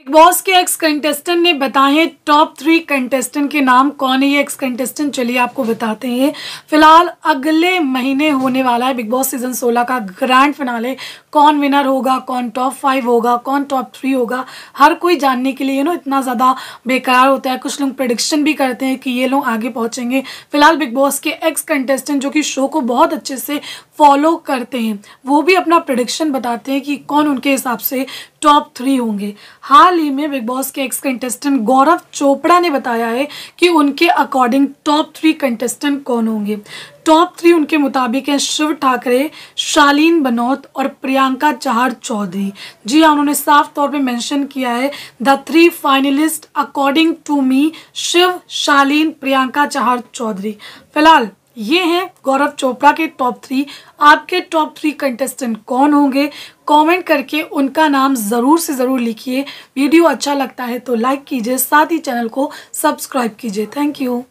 Big Boss के ex contestant ने बताए टॉप थ्री कंटेस्टेंट के नाम कौन है? ये एक्स कंटेस्टेंट चलिए आपको बताते हैं। फ़िलहाल अगले महीने होने वाला है बिग बॉस सीज़न 16 का ग्रैंड फिनाले कौन विनर होगा, कौन टॉप फाइव होगा, कौन टॉप थ्री होगा, हर कोई जानने के लिए यू नो इतना ज़्यादा बेकार होता है। कुछ लोग प्रडिक्शन भी करते हैं कि ये लोग आगे पहुँचेंगे। फ़िलहाल बिग बॉस के एक्स कंटेस्टेंट जो कि शो को बहुत अच्छे से फॉलो करते हैं, वो भी अपना प्रडिक्शन बताते हैं कि कौन उनके हिसाब से टॉप थ्री होंगे। हाल ही में बिग बॉस के एक्स कंटेस्टेंट गौरव चोपड़ा ने बताया है कि उनके अकॉर्डिंग टॉप थ्री कंटेस्टेंट कौन होंगे। टॉप थ्री उनके मुताबिक हैं शिव ठाकरे, शालीन बनौत और प्रियंका चाहर चौधरी। जी हाँ उन्होंने साफ़ तौर पे मेंशन किया है the three finalist according to me Shiv, Shaleen, Priyanka Chahar Choudhary. फ़िलहाल ये हैं गौरव चोपड़ा के टॉप थ्री आपके टॉप थ्री कंटेस्टेंट कौन होंगे? कमेंट करके उनका नाम ज़रूर से ज़रूर लिखिए। वीडियो अच्छा लगता है तो लाइक कीजिए, साथ ही चैनल को सब्सक्राइब कीजिए। Thank you